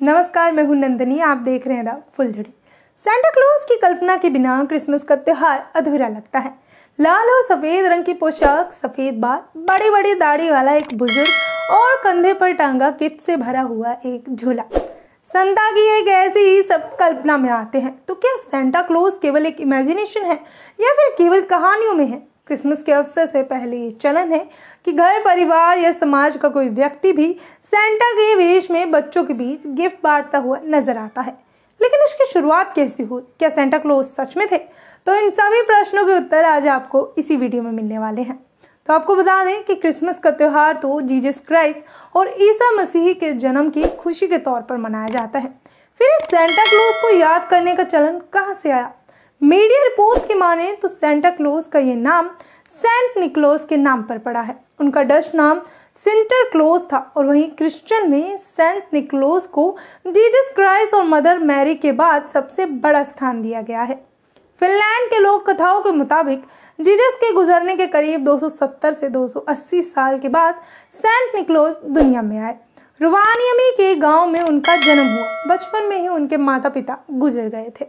नमस्कार, मैं हूँ नंदनी, आप देख रहे हैं द फुलझड़ी सेंटा क्लॉज की कल्पना के बिना क्रिसमस का त्यौहार अधूरा लगता है। लाल और सफ़ेद रंग की पोशाक, सफ़ेद बाल बड़ी बड़ी दाढ़ी वाला एक बुज़ुर्ग और कंधे पर टांगा किट से भरा हुआ एक झूला। संता की एक ऐसी ही सब कल्पना में आते हैं। तो क्या सेंटा क्लॉज केवल एक इमेजिनेशन है या फिर केवल कहानियों में है? क्रिसमस के अवसर से पहले ये चलन है कि घर, परिवार या समाज का कोई व्यक्ति भी सेंटा के वेश में बच्चों के बीच गिफ्ट बांटता हुआ नज़र आता है। लेकिन इसकी शुरुआत कैसी हुई? क्या सेंटा क्लोज सच में थे? तो इन सभी प्रश्नों के उत्तर आज आपको इसी वीडियो में मिलने वाले हैं। तो आपको बता दें कि क्रिसमस का त्यौहार तो जीजस क्राइस्ट और ईसा मसीह के जन्म की खुशी के तौर पर मनाया जाता है। फिर इस सेंटा क्लोज को याद करने का चलन कहाँ से आया? मीडिया रिपोर्ट्स की माने तो सेंटा क्लोज का ये नाम सेंट निकलोस के नाम पर पड़ा है। उनका डच नाम सिंटर क्लोज था और वहीं क्रिश्चियन में सेंट निकलोस को जीजस क्राइस्ट और मदर मैरी के बाद सबसे बड़ा स्थान दिया गया है। फिनलैंड के लोक कथाओं के मुताबिक जीजस के गुजरने के करीब 270 से 280 साल के बाद सेंट निकलोस दुनिया में आए। रुवानियमी के गाँव में उनका जन्म हुआ। बचपन में ही उनके माता पिता गुजर गए थे।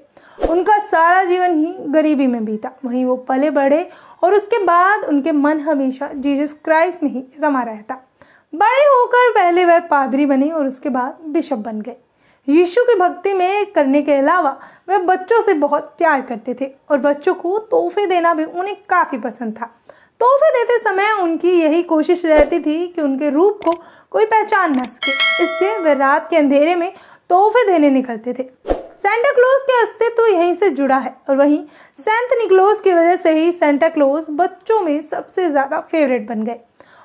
उनका सारा जीवन ही गरीबी में बीता। वहीं वो पले बढ़े और उसके बाद उनके मन हमेशा जीसस क्राइस्ट में ही रमा रहता। बड़े होकर पहले वह पादरी बने और उसके बाद बिशप बन गए। यीशु की भक्ति में करने के अलावा वह बच्चों से बहुत प्यार करते थे और बच्चों को तोहफे देना भी उन्हें काफ़ी पसंद था। तोहफे देते समय उनकी यही कोशिश रहती थी कि उनके रूप को कोई पहचान न सके। इसलिए वे रात के अंधेरे में तोहफे देने निकलते थे। सेंटा क्लोज के अस्तित्व यहीं से जुड़ा है और वहीं सेंट निक्लोज की वजह से ही सेंटा क्लोज बच्चों में सबसे ज़्यादा फेवरेट बन गए।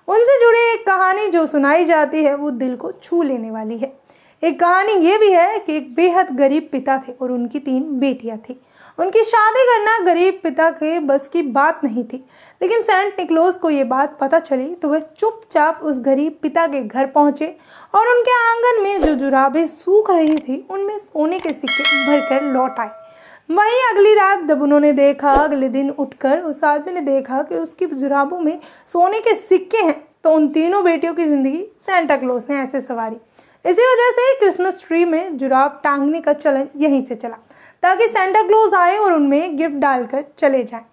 उनसे जुड़ी एक कहानी जो सुनाई जाती है, वो दिल को छू लेने वाली है। एक कहानी ये भी है कि एक बेहद गरीब पिता थे और उनकी तीन बेटियाँ थी। उनकी शादी करना गरीब पिता के बस की बात नहीं थी। लेकिन सेंट निक्लोज को ये बात पता चली तो वह चुपचाप उस गरीब पिता के घर पहुँचे और उनके आँगन में जो जुराबें सूख रही थी, उनमें सोने के सिक्के भरकर लौट आए। वहीं अगली रात जब उन्होंने देखा, अगले दिन उठकर उस आदमी ने देखा कि उसकी जुराबों में सोने के सिक्के हैं तो उन तीनों बेटियों की ज़िंदगी सेंटा क्लोज ने ऐसे सवारी। इसी वजह से क्रिसमस ट्री में जुराब टांगने का चलन यहीं से चला। ताकि सेंटा क्लोज आए और उनमें गिफ्ट डालकर चले जाएँ।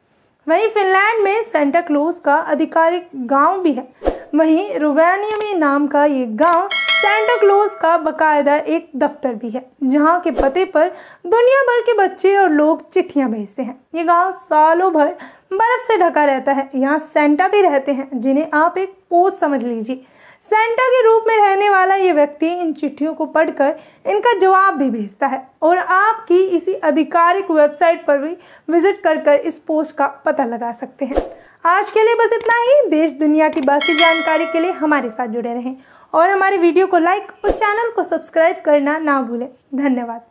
वहीं फिनलैंड में सेंटा क्लोज का आधिकारिक गाँव भी है। वहीं रुवैनियमी नाम का ये गाँव सेंटा क्लोज का बकायदा एक दफ्तर भी है, जहाँ के पते पर दुनिया भर के बच्चे और लोग चिट्ठियाँ भेजते हैं। ये गाँव सालों भर बर्फ़ से ढका रहता है। यहाँ सेंटा भी रहते हैं, जिन्हें आप एक पोस्ट समझ लीजिए। सेंटा के रूप में रहने वाला ये व्यक्ति इन चिट्ठियों को पढ़कर इनका जवाब भी भेजता है और आपकी इसी आधिकारिक वेबसाइट पर भी विज़िट कर कर इस पोस्ट का पता लगा सकते हैं। आज के लिए बस इतना ही। देश, दुनिया की बाकी जानकारी के लिए हमारे साथ जुड़े रहें और हमारे वीडियो को लाइक और चैनल को सब्सक्राइब करना ना भूलें। धन्यवाद।